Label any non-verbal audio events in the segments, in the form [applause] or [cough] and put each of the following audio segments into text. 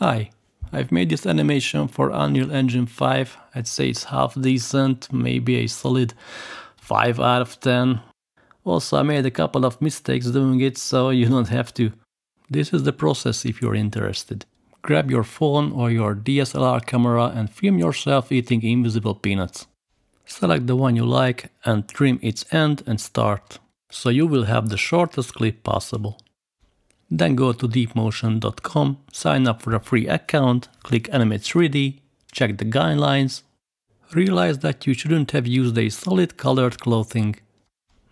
Hi, I've made this animation for Unreal Engine 5. I'd say it's half decent, maybe a solid 5 out of 10. Also, I made a couple of mistakes doing it, so [laughs] you don't have to. This is the process if you're interested. Grab your phone or your DSLR camera and film yourself eating invisible peanuts. Select the one you like and trim its end and start, so you will have the shortest clip possible. Then go to deepmotion.com, sign up for a free account, click Animate 3D, check the guidelines, realize that you shouldn't have used a solid colored clothing.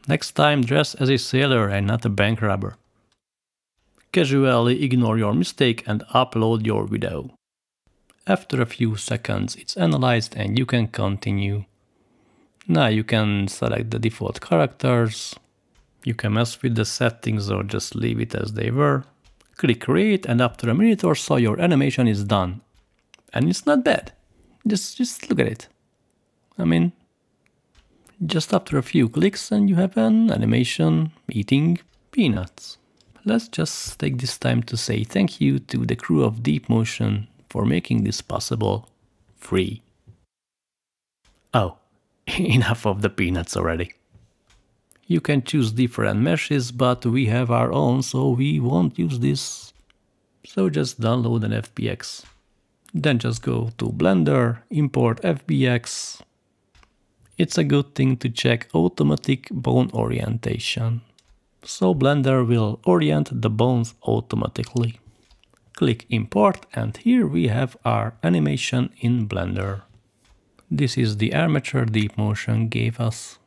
Next time dress as a sailor and not a bank robber. Casually ignore your mistake and upload your video. After a few seconds it's analyzed and you can continue. Now you can select the default characters, you can mess with the settings or just leave it as they were. Click create and after a minute or so your animation is done. And it's not bad. Just, just look at it. I mean, just after a few clicks and you have an animation eating peanuts. Let's just take this time to say thank you to the crew of Deep Motion for making this possible free. Oh, [laughs] enough of the peanuts already. You can choose different meshes, but we have our own, so we won't use this. So just download an FBX. Then just go to Blender, import FBX. It's a good thing to check automatic bone orientation. So Blender will orient the bones automatically. Click import and here we have our animation in Blender. This is the armature Deep Motion gave us.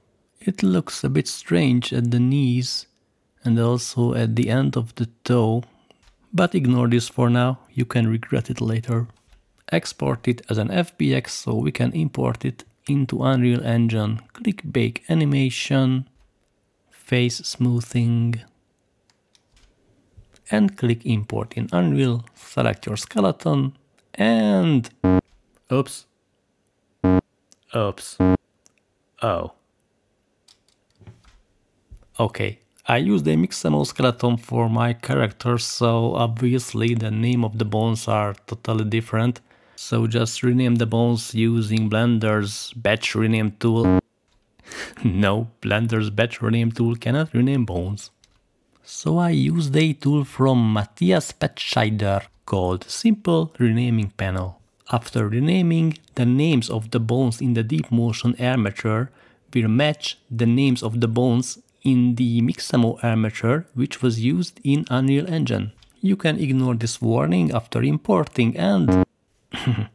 It looks a bit strange at the knees and also at the end of the toe, but ignore this for now, you can regret it later. Export it as an FBX so we can import it into Unreal Engine. Click Bake Animation, Face Smoothing, and click Import in Unreal, select your skeleton, and... Oops. Oops. Oh. Okay, I used a Mixamo skeleton for my character, so obviously the name of the bones are totally different. So just rename the bones using Blender's batch rename tool. [laughs] no, Blender's batch rename tool cannot rename bones. So I used a tool from Matthias Petscheider called Simple Renaming Panel. After renaming, the names of the bones in the deep motion armature will match the names of the bones in the Mixamo armature which was used in Unreal Engine. You can ignore this warning after importing and... [coughs]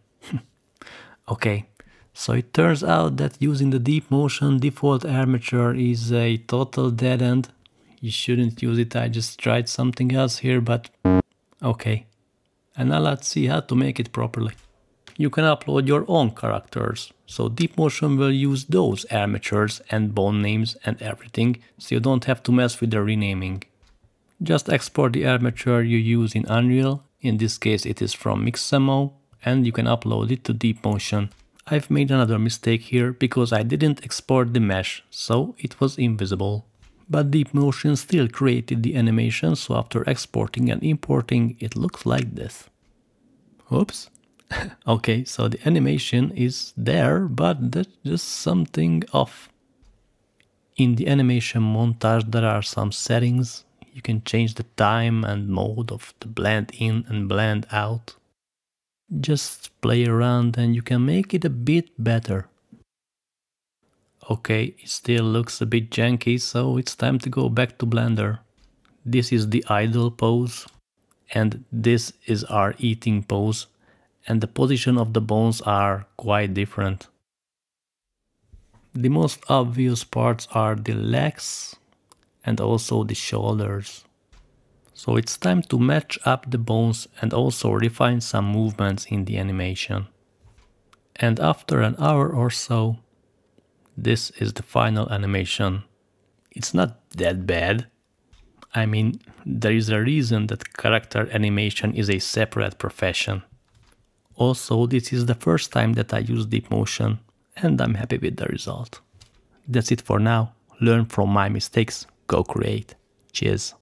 okay, so it turns out that using the deep motion default armature is a total dead end. You shouldn't use it, I just tried something else here, but okay. And now let's see how to make it properly you can upload your own characters. So DeepMotion will use those armatures and bone names and everything, so you don't have to mess with the renaming. Just export the armature you use in Unreal, in this case it is from Mixamo, and you can upload it to DeepMotion. I've made another mistake here because I didn't export the mesh, so it was invisible. But DeepMotion still created the animation, so after exporting and importing, it looks like this. Oops. [laughs] okay, so the animation is there, but there's just something off. In the animation montage there are some settings. You can change the time and mode of the blend in and blend out. Just play around and you can make it a bit better. Okay, it still looks a bit janky, so it's time to go back to Blender. This is the idle pose and this is our eating pose and the position of the bones are quite different. The most obvious parts are the legs and also the shoulders. So it's time to match up the bones and also refine some movements in the animation. And after an hour or so, this is the final animation. It's not that bad. I mean, there is a reason that character animation is a separate profession. Also, this is the first time that I use Deep Motion and I'm happy with the result. That's it for now. Learn from my mistakes, go create. Cheers.